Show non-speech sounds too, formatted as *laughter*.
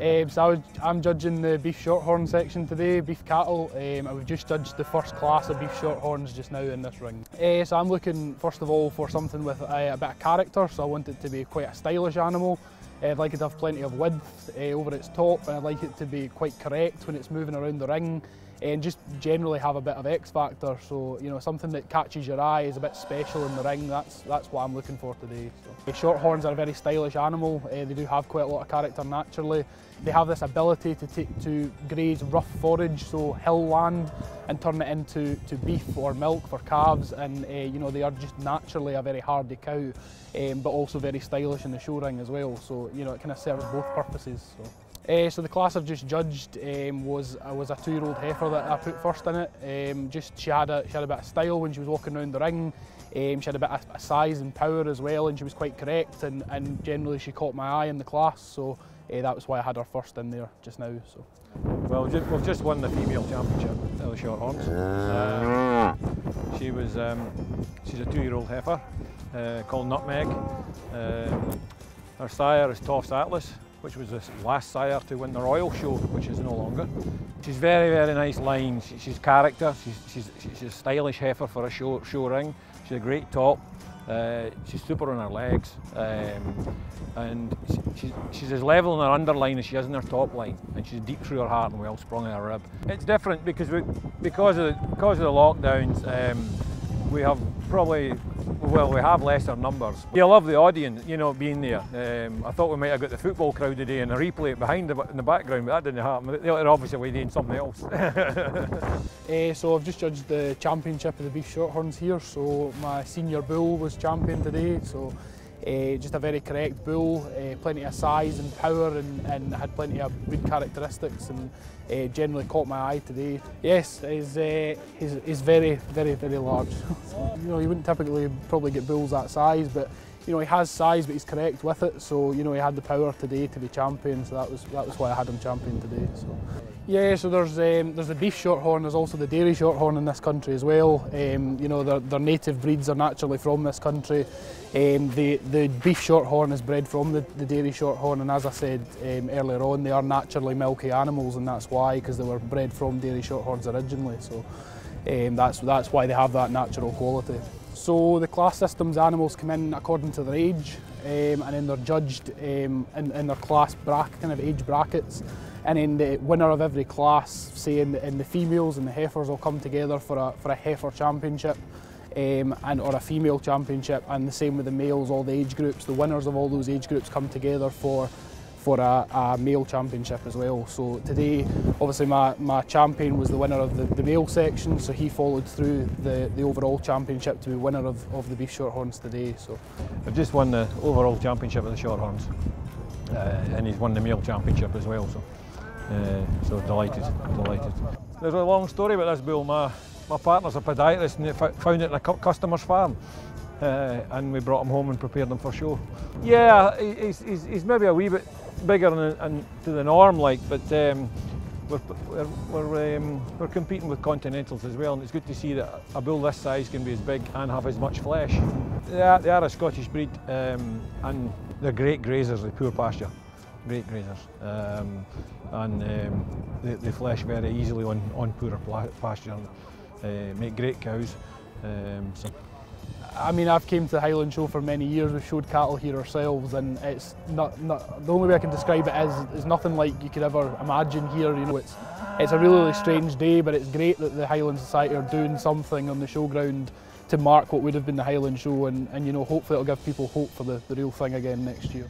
Um, so I was, I'm judging the beef shorthorn section today, beef cattle, um, we've just judged the first class of beef shorthorns just now in this ring. Uh, so I'm looking first of all for something with a, a bit of character, so I want it to be quite a stylish animal. Uh, I'd like it to have plenty of width uh, over its top and I'd like it to be quite correct when it's moving around the ring and just generally have a bit of X factor. So you know something that catches your eye is a bit special in the ring. That's that's what I'm looking for today. So. Shorthorns are a very stylish animal. Uh, they do have quite a lot of character naturally. They have this ability to take to graze rough forage, so hill land, and turn it into to beef or milk for calves. And uh, you know they are just naturally a very hardy cow, um, but also very stylish in the show ring as well. So you know it kind of serves both purposes. So. Uh, so the class I've just judged um, was uh, was a two-year-old heifer that I put first in it. Um, just she had a she had a bit of style when she was walking around the ring. Um, she had a bit of, size and power as well, and she was quite correct. And, and generally she caught my eye in the class, so uh, that was why I had her first in there just now. So. Well, we've just won the female championship at the Shorthorns. Uh, she was um, she's a two-year-old heifer uh, called Nutmeg. Her sire is Tofts Atlas which was the last sire to win the Royal Show, which is no longer. She's very, very nice line. She, she's character. She's, she's, she's a stylish heifer for a show, show ring. She's a great top. Uh, she's super on her legs, um, and she, she's as level in her underline as she is in her top line, and she's deep through her heart and well sprung in her rib. It's different because we, because of the, because of the lockdowns, um, we have probably, well, we have lesser numbers. You love the audience, you know, being there. Um, I thought we might have got the football crowd today and a replay behind the, in the background, but that didn't happen. They're obviously away doing something else. uh, *laughs* *laughs* so I've just judged the championship of the Beef Shorthorns here. So my senior bull was champion today. So uh, just a very correct bull, uh, plenty of size and power and, and had plenty of good characteristics and uh, generally caught my eye today. Yes, he's, he's, he's very, very, very large. *laughs* you know, you wouldn't typically probably get bulls that size, but you know, he has size, but he's correct with it. So, you know, he had the power today to be champion. So that was that was why I had him champion today. So, yeah. So there's um, there's the beef shorthorn. There's also the dairy shorthorn in this country as well. Um, you know, their, their native breeds are naturally from this country. Um, the the beef shorthorn is bred from the, the dairy shorthorn, and as I said um, earlier on, they are naturally milky animals, and that's why because they were bred from dairy shorthorns originally. So. Um, that's, that's why they have that natural quality. So the class systems animals come in according to their age um, and then they're judged um, in, in, their class bracket, kind of age brackets. And then the winner of every class, say in the, in the females and the heifers will come together for a, for a heifer championship um, and or a female championship and the same with the males, all the age groups. The winners of all those age groups come together for for a, a, male championship as well. So today, obviously my, my champion was the winner of the, the male section, so he followed through the, the overall championship to be winner of, of the beef shorthorns today. So I've just won the overall championship of the shorthorns, uh, and he's won the male championship as well. So, uh, so delighted, delighted. There's a long story about this bull. My my partner's a podiatrist and they found it in a customer's farm. Uh, and we brought him home and prepared him for show. Yeah, he's, he's, he's maybe a wee bit bigger than, to the norm, like, but um, we're, we're, um, we're, competing with continentals as well, and it's good to see that a bull this size can be as big and have as much flesh. They are, they are a Scottish breed, um, and they're great grazers, they poor pasture, great grazers. Um, and um, they, they, flesh very easily on, on poorer pasture, uh, make great cows. Um, so. I mean, I've came to the Highland Show for many years. We've showed cattle here ourselves, and it's not, not the only way I can describe it is is nothing like you could ever imagine here. You know, it's it's a really, really strange day, but it's great that the Highland Society are doing something on the showground to mark what would have been the Highland Show, and, and you know, hopefully it'll give people hope for the, the real thing again next year.